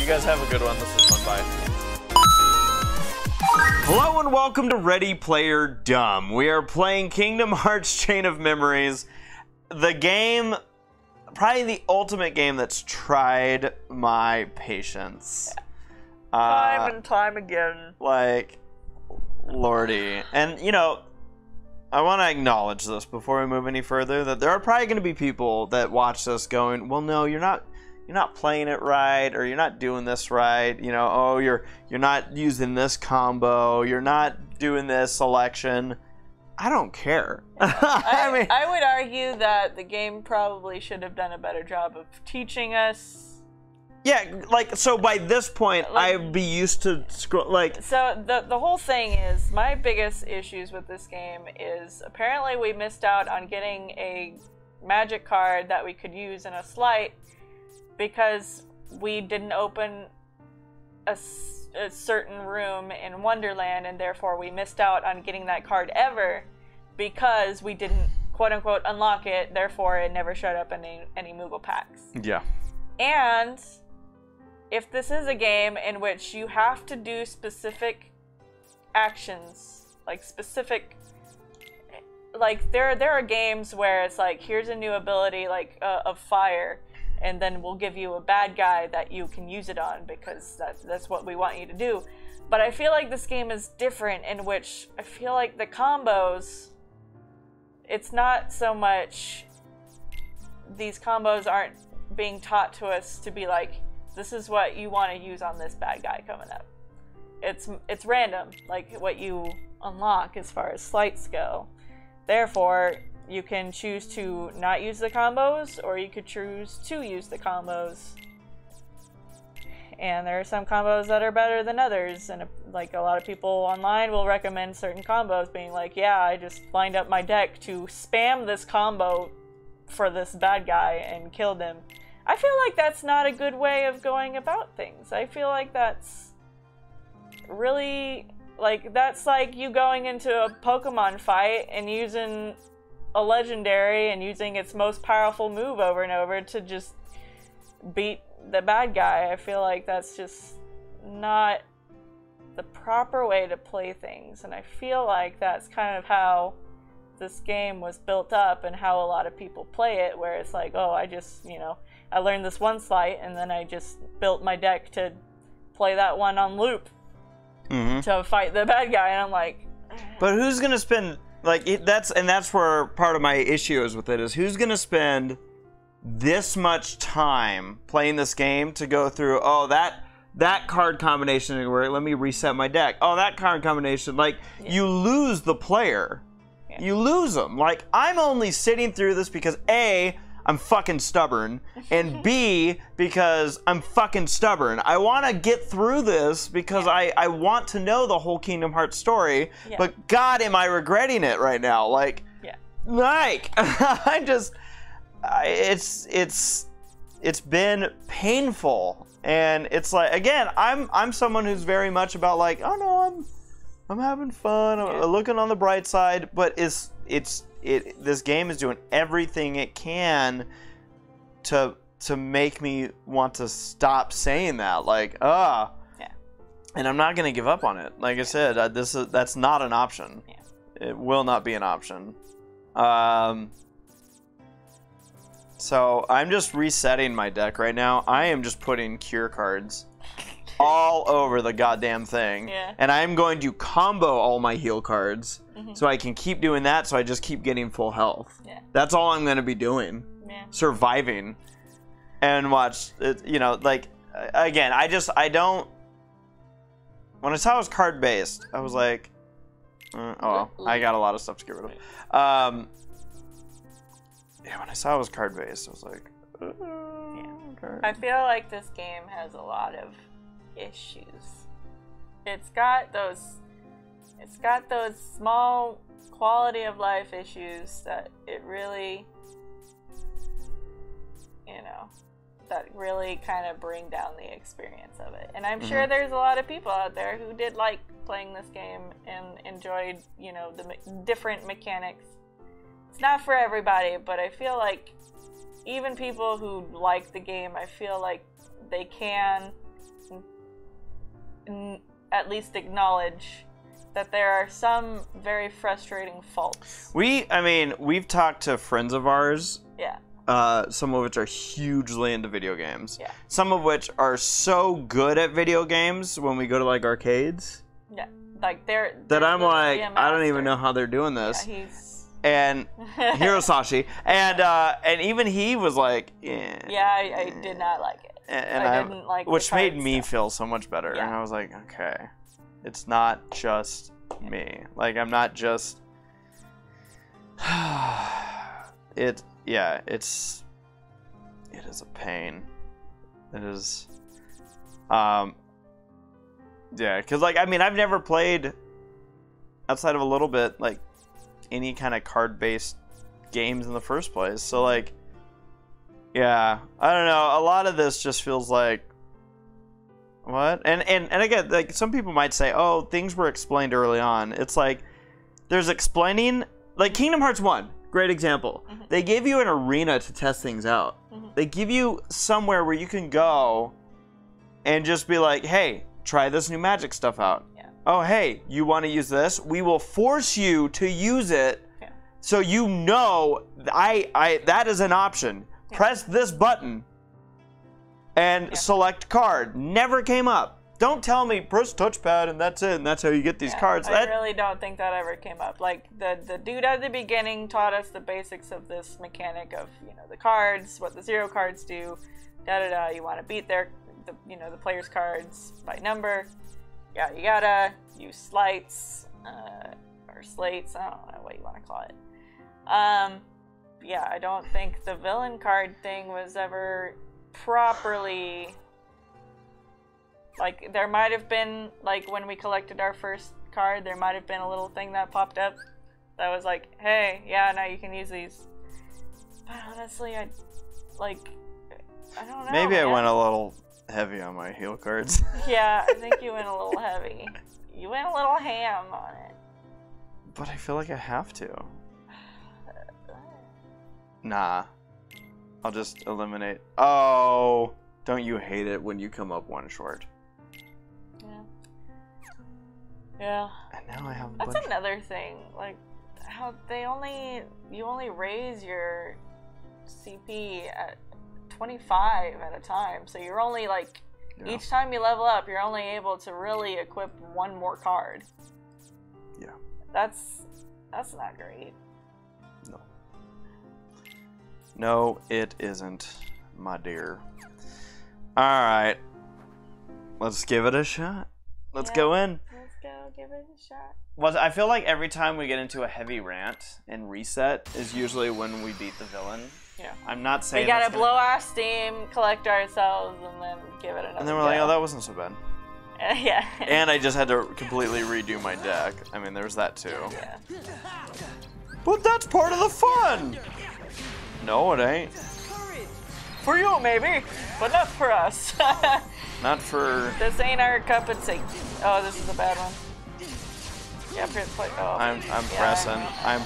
You guys have a good one. This is fun. Bye. Hello and welcome to Ready Player Dumb. We are playing Kingdom Hearts Chain of Memories. The game, probably the ultimate game that's tried my patience. Time Uh, and time again. like, lordy. And, you know, I want to acknowledge this before we move any further that there are probably going to be people that watch this going, "Well, no, you're not you're not playing it right or you're not doing this right. You know, oh, you're you're not using this combo, you're not doing this selection." I don't care. I, I mean, I would argue that the game probably should have done a better job of teaching us. yeah, like so by this point Like- I'd be used to scroll like So the the whole thing is my biggest issues with this game is apparently we missed out on getting a magic card that we could use in a slight because we didn't open a certain room in Wonderland and therefore we missed out on getting that card ever because we didn't quote unquote unlock it therefore it never showed up in any, any Moogle packs. yeah. And if this is a game in which you have to do specific actions, like specific like there there are games where it's like here's a new ability like uh, of fire and then we'll give you a bad guy that you can use it on because that's that's what we want you to do. But I feel like this game is different in which I feel like the combos it's not so much these combos aren't being taught to us to be like this is what you want to use on this bad guy coming up it's it's random like what you unlock as far as slights go therefore you can choose to not use the combos or you could choose to use the combos. And there are some combos that are better than others and like a lot of people online will recommend certain combos being like yeah i just lined up my deck to spam this combo for this bad guy and killed him i feel like that's not a good way of going about things. I feel like that's really like that's like you going into a pokemon fight and using a legendary and using its most powerful move over and over to just beat the bad guy. I feel like that's just not the proper way to play things. And I feel like that's kind of how this game was built up and how a lot of people play it, where it's like, oh, I just, you know, I learned this one slight and then I just built my deck to play that one on loop Mhm. to fight the bad guy. And I'm like, But who's gonna spend like it, that's and that's where part of my issue is with it is who's gonna spend this much time playing this game to go through oh that that card combination where let me reset my deck. Oh that card combination like you lose the player. You lose them like i'm only sitting through this because a i'm fucking stubborn and b because i'm fucking stubborn i want to get through this because I, I want to know the whole kingdom hearts story Yeah. but god am i regretting it right now like yeah. like i just I, it's it's it's been painful and it's like again i'm i'm someone who's very much about like oh no i'm i'm having fun i'm Yeah. looking on the bright side but it's it's it this game is doing everything it can to to make me want to stop saying that like ah Yeah. and i'm not gonna give up on it like i said uh, this is that's not an option Yeah. it will not be an option um so I'm just resetting my deck right now. I am just putting cure cards all over the goddamn thing. Yeah. And I'm going to combo all my heal cards Mhm. so I can keep doing that so I just keep getting full health. Yeah. That's all I'm going to be doing. Yeah. Surviving. And watch it, you know, like again, I just I don't when I saw it was card based, I was like uh, oh, well, I got a lot of stuff to get rid of. Um yeah, when I saw it was card based, I was like, uh, okay. I feel like this game has a lot of issues. It's got those it's got those small quality of life issues that it really you know that really kind of bring down the experience of it. And I'm sure mm-hmm. there's a lot of people out there who did like playing this game and enjoyed, you know, the me- different mechanics. It's not for everybody, but I feel like even people who like the game, I feel like they can at least acknowledge that there are some very frustrating faults. We, I mean, we've talked to friends of ours, Yeah. uh, some of which are hugely into video games. Yeah. Some of which are so good at video games when we go to like arcades Yeah. Like they're that they're I'm like, I don't even know how they're doing this. Yeah, he's and Hirosashi, and uh, and even he was like, yeah, Yeah, I, I did not like it. And, I I'm- didn't like which made me stuff. feel so much better. Yeah. And I was like, okay, it's not just me. Like I'm not just. it yeah, it's it is a pain. It is. Um. Yeah, because like I mean I've never played outside of a little bit like any kind of card based games in the first place. So like yeah, I don't know. A lot of this just feels like what? And and and again, like some people might say, "Oh, things were explained early on." It's like there's explaining like Kingdom Hearts 1, great example. Mm-hmm. They give you an arena to test things out. Mm-hmm. They give you somewhere where you can go and just be like, "Hey, try this new magic stuff out." Yeah. Oh, hey, you want to use this? We will force you to use it Yeah. so you know I I that is an option. Press this button and select card. Never came up. Don't tell me press touchpad and that's it and that's how you get these Yeah, cards. I That really don't think that ever came up. Like the the dude at the beginning taught us the basics of this mechanic of you know the cards, what the zero cards do, da da da. You want to beat their the you know the players' cards by number. Yeah, you gotta use slights uh, or slates. I don't know what you want to call it. Um, yeah, I don't think the villain card thing was ever properly like there might have been like when we collected our first card, there might have been a little thing that popped up that was like, "Hey, yeah, now you can use these." But honestly, I like I don't know. maybe I man. went a little heavy on my heal cards. Yeah, I think you went a little heavy. You went a little ham on it. but I feel like I have to. Nah. I'll just eliminate. Oh, don't you hate it when you come up one short? Yeah. Yeah. And now I have That's another thing. Like how they only you only raise your CP at 25 at a time. So you're only like Yeah. each time you level up, you're only able to really equip one more card. Yeah. That's that's not great. No. It isn't, my dear. Alright. Let's give it a shot. Let's Yeah. go in. Let's go give it a shot. Well, I feel like every time we get into a heavy rant and reset is usually when we beat the villain. Yeah. I'm not saying We gotta that's gonna- blow off steam, collect ourselves, and then give it another And then we're like, oh, that wasn't so bad. yeah. And I just had to completely redo my deck. I mean, there's that too. yeah. But that's part of the fun! No, it ain't. For you, maybe, but not for us. Not for. this ain't our cup of tea. Oh, this is a bad one. Yeah, press play. Oh, I'm, I'm yeah, pressing. I know.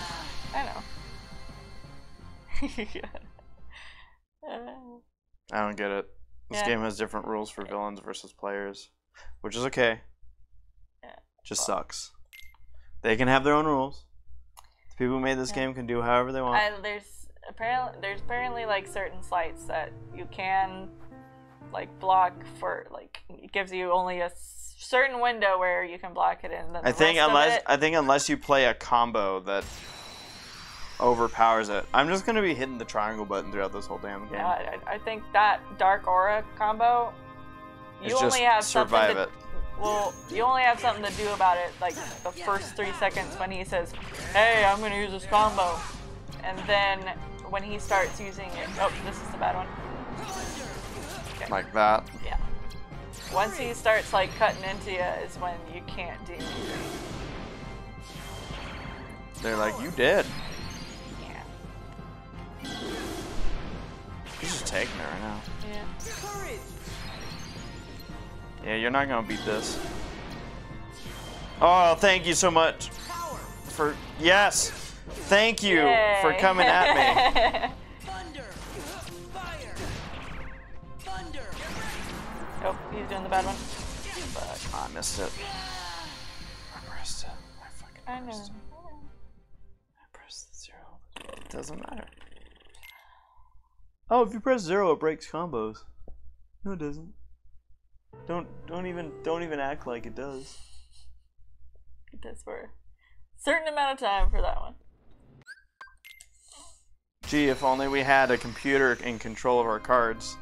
I'm. I know. I don't get it. This Yeah. game has different rules for villains versus players, which is okay. Yeah. Just sucks. They can have their own rules. The people who made this game can do however they want. I, there's apparently there's apparently like certain slights that you can like block for like it gives you only a certain window where you can block it in. Then I think unless I think unless you play a combo that overpowers it, I'm just gonna be hitting the triangle button throughout this whole damn game. No, I, I think that dark aura combo. You It's only just have something survive to, it. Well, you only have something to do about it, like the first three seconds when he says, "Hey, I'm gonna use this combo," and then when he starts using it. Oh, this is the bad one. Like that. Yeah. Once he starts like cutting into you, is when you can't do anything. They're like, you dead. Yeah. He's just taking it right now. Yeah. Yeah, you're not gonna beat this. Oh, thank you so much for yes. Thank you for coming at me. Thunder! Fire! Thunder! Oh, he's doing the bad one. Fuck. I missed it. I pressed it. I fucking I know. it. I pressed zero. It doesn't matter. Oh, if you press zero, it breaks combos. No, it doesn't. Don't don't even don't even act like it does. It does for a certain amount of time for that one. Gee, if only we had a computer in control of our cards.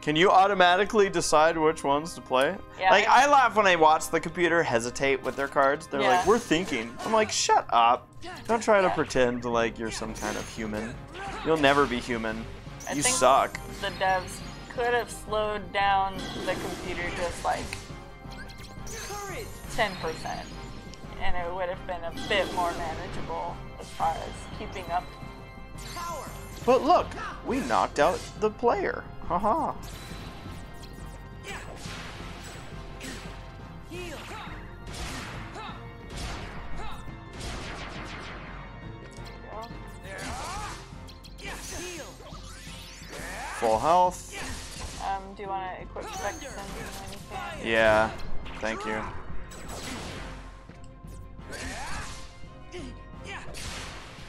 Can you automatically decide which ones to play? Yeah, Like I- I laugh when I watch the computer hesitate with their cards. They're Yeah. like, "We're thinking." I'm like, "Shut up! Don't try to pretend like you're some kind of human. You'll never be human. I you suck." The devs could have slowed down the computer just like 10%, and it would have been a bit more manageable as far as keeping up. But look, we knocked out the player. Haha. Full health. Um, do you want to equip you can? Yeah. Thank you.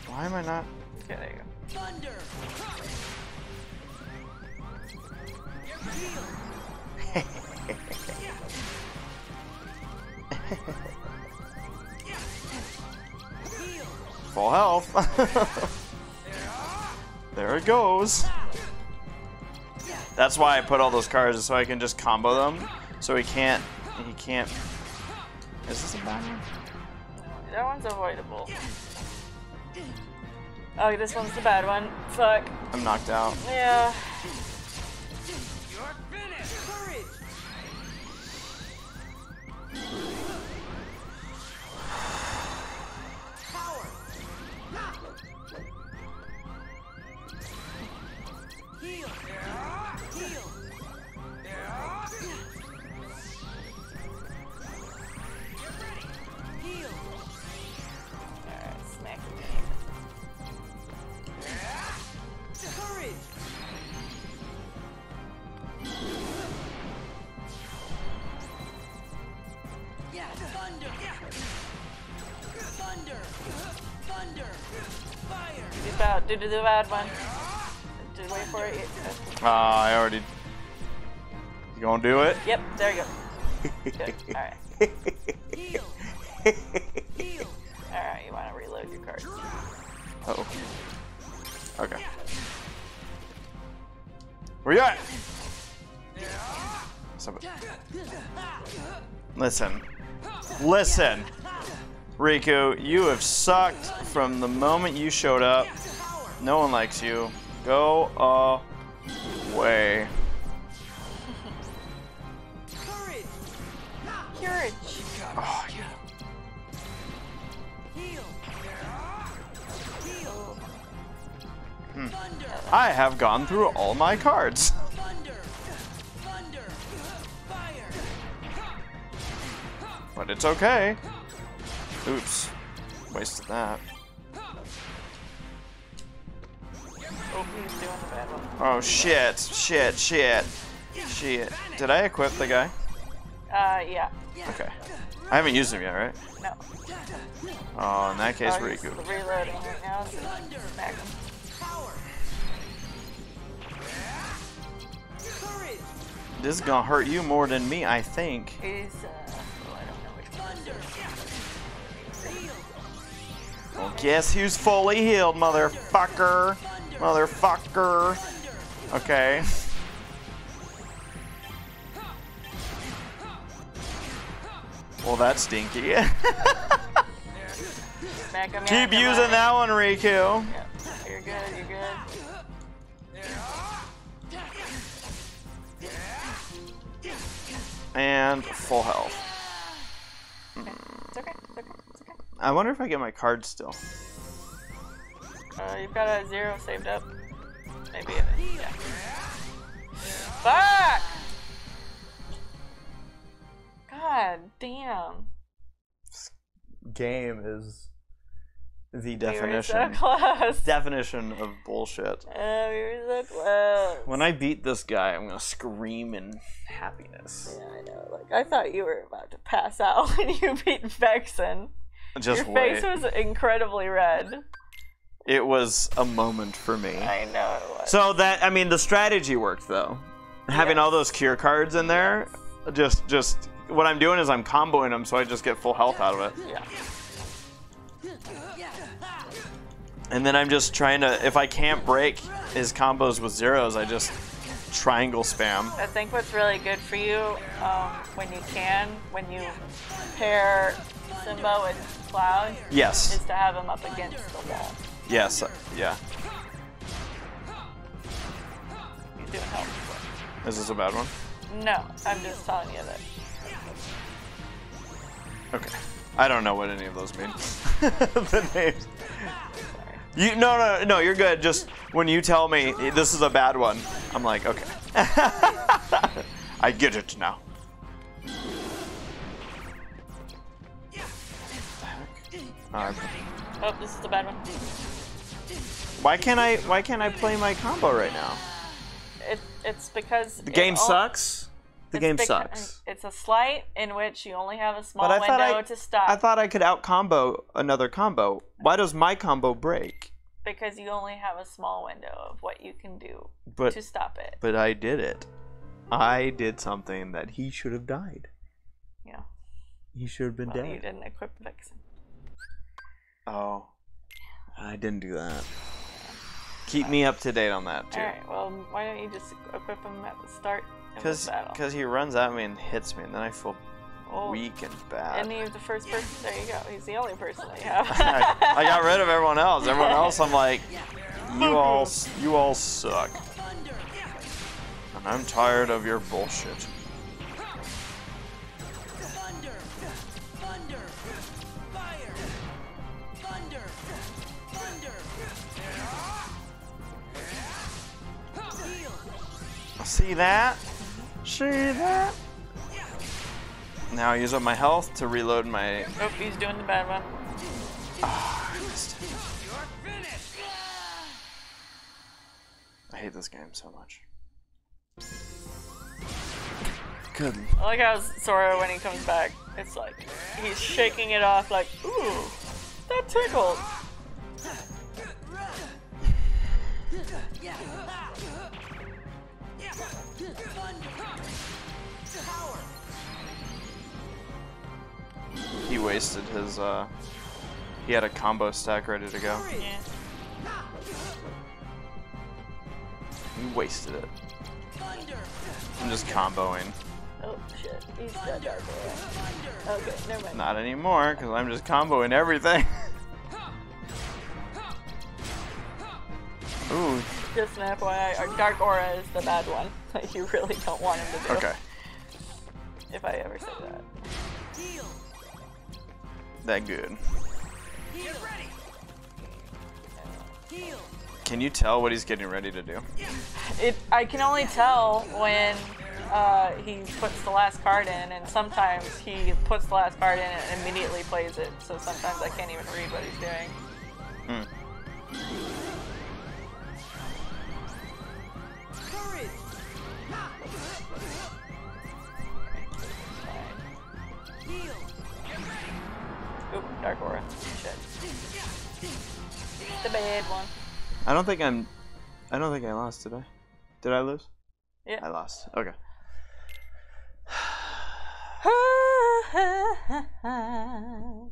Why am I not? Okay, there you go. Full health. there it goes. That's why I put all those cards so I can just combo them. So he can't. He can't. Is this a bad one? That one's avoidable. Oh, this one's the bad one. Fuck. I'm knocked out. Yeah. Do the bad, do the bad one. Just wait for it. Ah, I already. You gonna do it? Yep, there you go. Good. Alright. Alright, you wanna reload your cards. oh. Okay. Where you at? Somebody. Listen. Listen. Riku, you have sucked from the moment you showed up. No one likes you. Go away. Courage. Oh, yeah. Hmm. I have gone through all my cards. But it's okay. Oops. Wasted that. Oh, he's doing the bad one. Shit, shit, shit. Shit. Did I equip the guy? Uh, yeah. Okay. I haven't used him yet, right? No. Oh, in that case, Oh, Riku. reloading right now. So smack him. This is gonna hurt you more than me, I think. He's, uh, I don't know which one. Well, guess who's fully healed, motherfucker? Motherfucker. Okay. Well, that's stinky. Keep using that one, Riku. Yeah. You're good, you're good. And full health. It's okay, it's okay, it's okay. I wonder if I get my card still. Uh, you've got a zero saved up. Maybe, it- yeah. Fuck! God damn. Game is The definition. We so close. definition of bullshit. Oh, we were so close. When I beat this guy, I'm gonna scream in happiness. Yeah, I know. Like I thought you were about to pass out when you beat Vexen. Just Your wait. face was incredibly red. It was a moment for me. I know it was. So that I mean, the strategy worked though. Having Yes. all those cure cards in there, just just what I'm doing is I'm comboing them, so I just get full health out of it. yeah. And then I'm just trying to, if I can't break his combos with zeros, I just triangle spam. I think what's really good for you um, when you can, when you pair Simba with Cloud, Yes, is to have him up against the wall. Yes, yeah. He's doing help. Is this a bad one? No, I'm just telling you that. Okay. I don't know what any of those mean. the names. You no no no you're good. Just when you tell me this is a bad one, I'm like okay. I get it now. Uh, Oh, this is the bad one. Why can't I why can't I play my combo right now? It, it's because The game it all- sucks. The game beca- sucks. It's a slight in which you only have a small But I window I to stop I thought I could out combo another combo. Why does my combo break? because you only have a small window of what you can do But to stop it. but I did it. I did something that he should have died. Yeah. He should have been Well, you dead. didn't equip Vexen. Oh, I didn't do that. Keep me up to date on that too. Alright, well, why don't you just equip him at the start of this Because he runs at me and hits me, and then I feel Well, weak and bad. And he's the first person. There you go. He's the only person I have. I, I got rid of everyone else. Everyone else, I'm like, you all, you all suck. And I'm tired of your bullshit. See that? See that? Now I use up my health to reload my. oh, he's doing the bad one. Ah, I missed it. I hate this game so much. Good. I like how Sora, when he comes back, it's like he's shaking it off, like, ooh, that tickled. He wasted his. uh... He had a combo stack ready to go. Yeah. He wasted it. I'm just comboing. Oh shit, he's dead, Dark. Okay, never mind. Not anymore, because I'm just comboing everything. Ooh, Just an FYI, our Dark Aura is the bad one that you really don't want him to do. okay. If I ever say that. Heal! That good. Heal! Heal! Can you tell what he's getting ready to do? It. I can only tell when uh, he puts the last card in, and sometimes he puts the last card in and immediately plays it. So sometimes I can't even read what he's doing. Hmm. The bad one. I don't think I'm. I don't think I lost, did I? Did I lose? Yeah. I lost. Okay.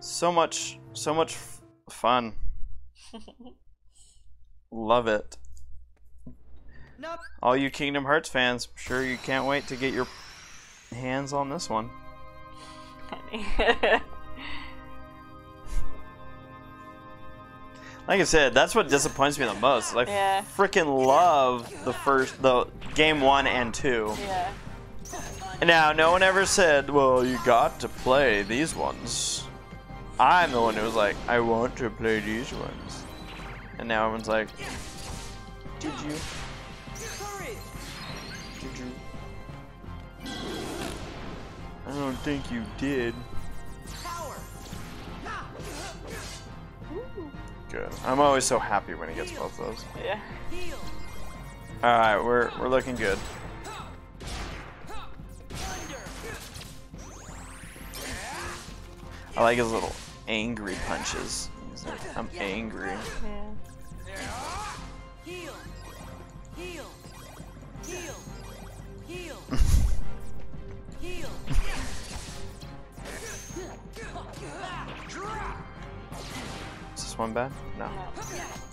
So much, so much f- fun. Love it. Nope. All you Kingdom Hearts fans, I'm sure you can't wait to get your hands on this one. Like I said, that's what disappoints me the most. I Yeah. freaking love the first, the game one and two. yeah. Now, no one ever said, well, you got to play these ones. I'm the one who was like, I want to play these ones. And now everyone's like, did you? Did you? I don't think you did. Good. I'm always so happy when he gets both those. Yeah. All right, we're we're looking good. I like his little angry punches. He's like, I'm angry. Yeah. One bad? No. No.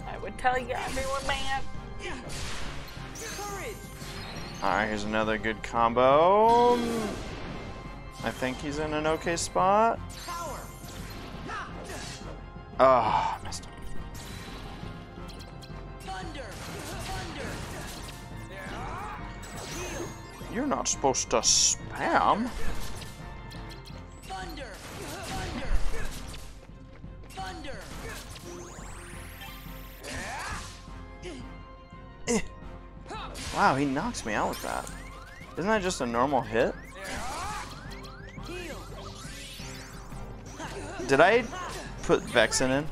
I would tell you everyone, man. All right, here's another good combo. I think he's in an okay spot. Ah, Power. Oh, missed him. Thunder. Thunder. You're not supposed to spam. Thunder. Thunder. Thunder. Wow, he knocks me out with that. Isn't that just a normal hit? Did I put Vexen in?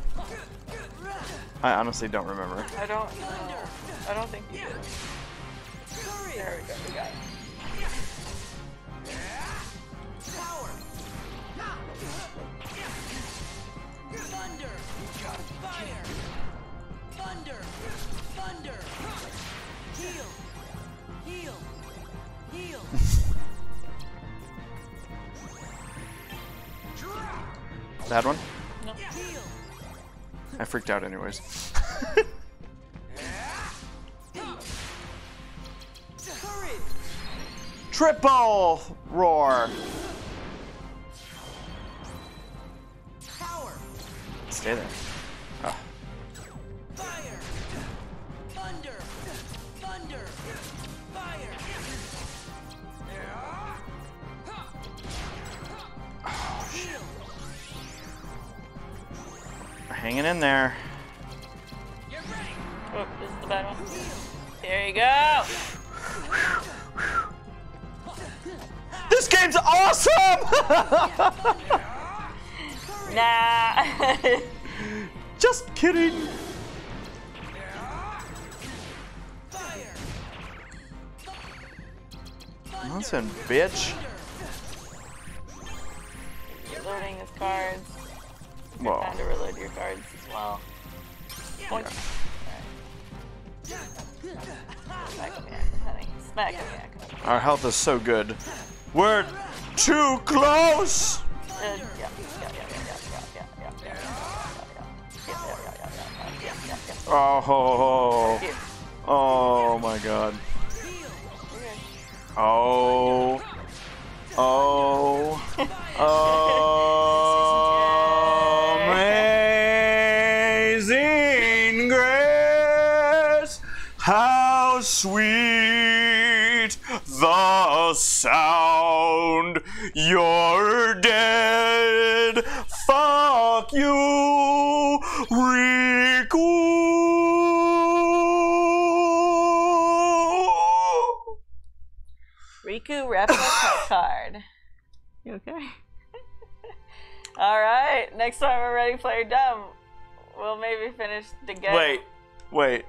I honestly don't remember. I don't. I don't think you did. There we go. We got it. That one? Heal. I freaked out anyways. Triple roar. Power. Stay there. Hanging in there. Oh, this is the bad one. There you go. This game's awesome! Nah. Just kidding. Fire. Listen, bitch. your cards as well. Our health is so good. We're too close! Oh, oh my god. Oh, oh, oh. Sweet the sound. You're dead. Fuck you, Riku. Riku replica card. You okay? All right. Next time we're ready, player dumb. We'll maybe finish the game. Wait, wait.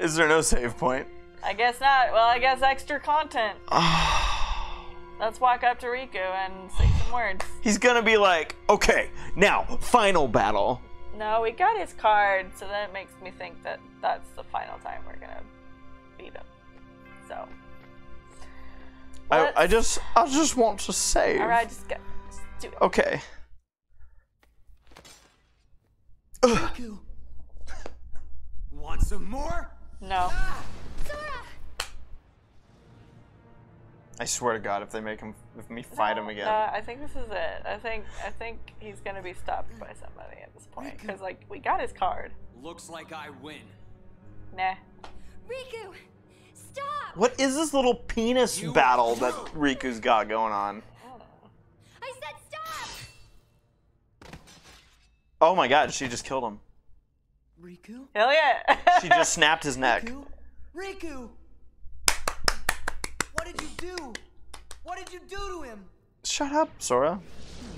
Is there no save point? I guess not. Well, I guess extra content. Ah. Let's walk up to Riku and say some words. He's gonna be like, okay, now, final battle. No, we got his card, so that makes me think that that's the final time we're gonna beat him. So. I, Let's- I just, I just want to save. All right, just go. Just do it. Okay. Riku. Want some more? No. I swear to God, if they make him, if me fight him again. No, I think this is it. I think I think he's gonna be stopped by somebody at this point because like we got his card. Looks like I win. Nah. Riku, stop! What is this little penis You- battle that Riku's got going on? I said stop! Oh my God, she just killed him. Riku? Hell yeah. She just snapped his neck. Riku? Riku! What did you do? What did you do to him? Shut up, Sora.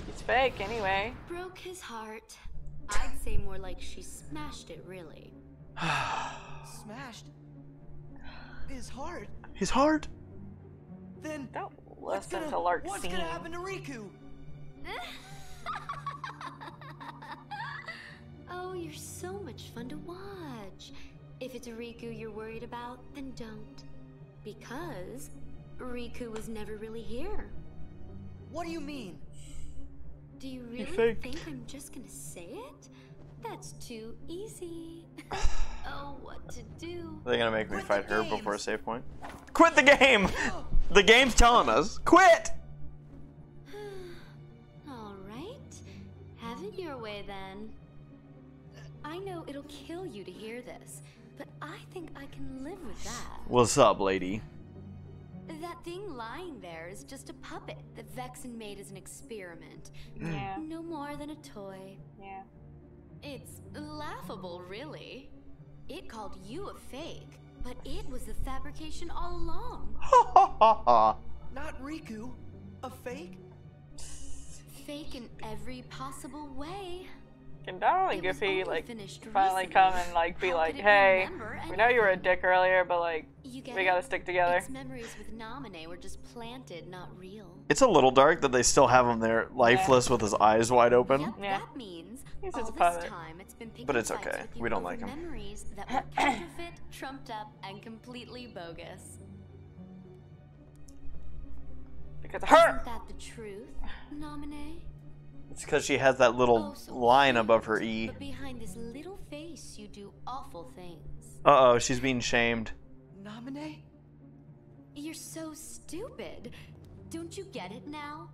It's fake anyway. Broke his heart. I'd say more like she smashed it, really. Smashed. His heart. His heart. Then Don't what's listen gonna, to Lark what's sing. gonna happen to Riku? Oh, you're so much fun to watch. If it's Riku you're worried about, then don't. Because Riku was never really here. What do you mean? Do you really faked. think I'm just gonna say it? That's too easy. oh, what to do? Are they gonna make me Quit fight the her before a save point? Quit the game! The game's telling us. Quit! All right. Have it your way then. I know it'll kill you to hear this, but I think I can live with that. What's up, lady? That thing lying there is just a puppet that Vexen made as an experiment. Mm. Yeah, No more than a toy. yeah. It's laughable, really. It called you a fake, but it was the fabrication all along. Ha ha ha ha. Not Riku. A fake? Fake in every possible way. Can Donald and It was Goofy like finally recently. come and like be How like, hey, we know you were a dick earlier, but like You we gotta stick together. Its memories with Namine were just planted, not real. It's a little dark that they still have him there, lifeless with his eyes wide open. Yep, Yeah. that means He's all just a this puppet. time it's been picking But it's okay. We don't like him. Memories that were counterfeit, trumped up, and completely bogus. Because of her. Isn't that the truth, Namine? It's because she has that little Oh, so line cute. above her E. But behind this little face, you do awful things. Uh oh, she's being shamed. Namine? You're so stupid. Don't you get it now?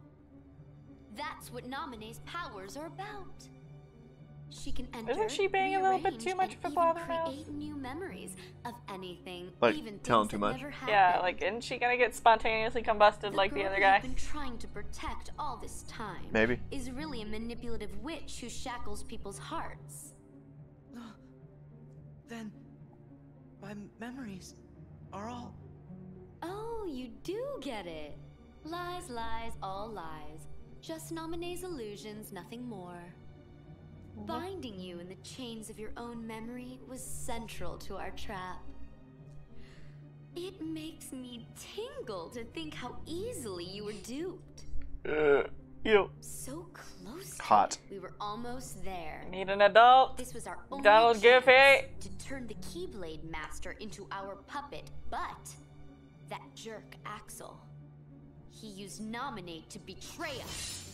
That's what Namine's powers are about. She can enter, Isn't she being a little bit too much of a even blabbermouth? create new memories of anything, Like, even telling too much? Yeah, like isn't she gonna get spontaneously combusted like the girl other you've guy? been trying to protect all this time. Maybe. Is really a manipulative witch who shackles people's hearts. Then my memories are all. Oh, you do get it. Lies, lies, all lies. Just Namine's illusions, nothing more. Binding you in the chains of your own memory was central to our trap. It makes me tingle to think how easily you were duped. Uh, ew. So close. Hot. it. We were almost there. Need an adult. This was our only Donald chance Goofy. to turn the Keyblade Master into our puppet, but that jerk Axel, he used Namine to betray us.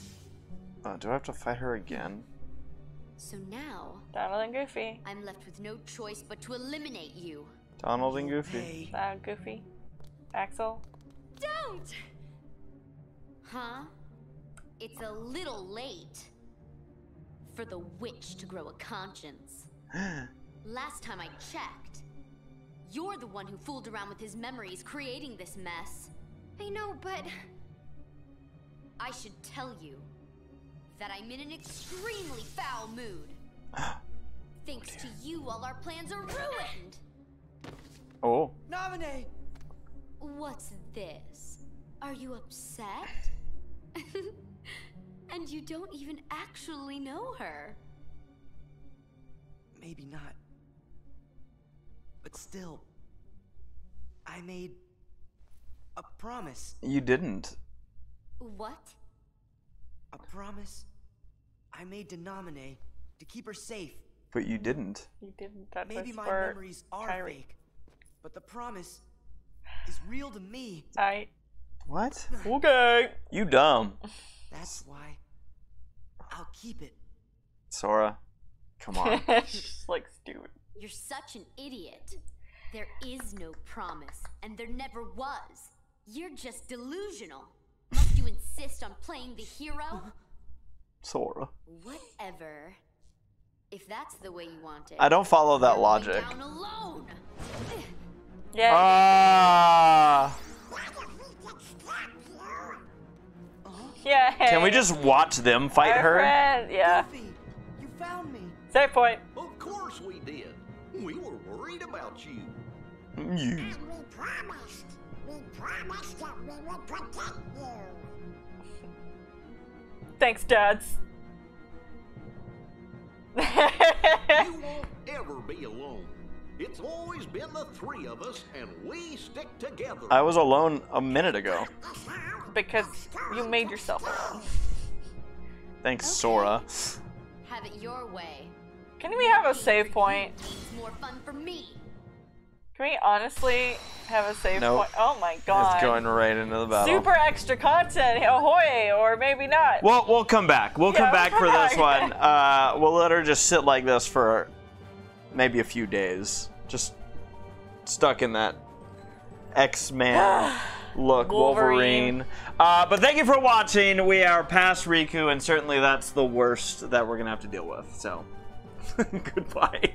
Uh, do I have to fight her again? So now Donald and Goofy. I'm left with no choice but to eliminate you. Donald and Goofy. Hey, Uh, Goofy. Axel. Don't. Huh? It's a little late for the witch to grow a conscience. Last time I checked, you're the one who fooled around with his memories, creating this mess. I know, but. I should tell you that I'm in an extremely foul mood. Thanks to you, all our plans are ruined! Oh. Namine! What's this? Are you upset? and you don't even actually know her. Maybe not. But still, I made a promise. You didn't. What? A promise I made to Namine to keep her safe. But you didn't. You didn't. That Maybe was my for memories are Kyrie. fake, but the promise is real to me. I. What? Okay. You dumb. That's why I'll keep it. Sora. Come on. She's like stupid. You're such an idiot. There is no promise, and there never was. You're just delusional. Must you insist on playing the hero? Uh-huh. Sora. Whatever. If that's the way you want it. I don't follow that logic. Down alone. Yeah. Ah. yeah. Can we just watch them fight Our her? friend- Yeah. Goofy, you found me. Save point. Of course we did. We were worried about you. You. We promised. We promised that we would protect you. Thanks, dads. You won't ever be alone. It's always been the three of us, and we stick together. I was alone a minute ago. because you made yourself alone. Thanks, Sora. Have it your way. Can we have a save point? It's more fun for me. Can we honestly have a save Nope. point? Oh my god. It's going right into the battle. Super extra content, ahoy, or maybe not. We'll, we'll come back. We'll Yeah, come back for this one. Uh, we'll let her just sit like this for maybe a few days. Just stuck in that X-Man look, Wolverine. Wolverine. Uh, but thank you for watching. We are past Riku, and certainly that's the worst that we're going to have to deal with. So, goodbye.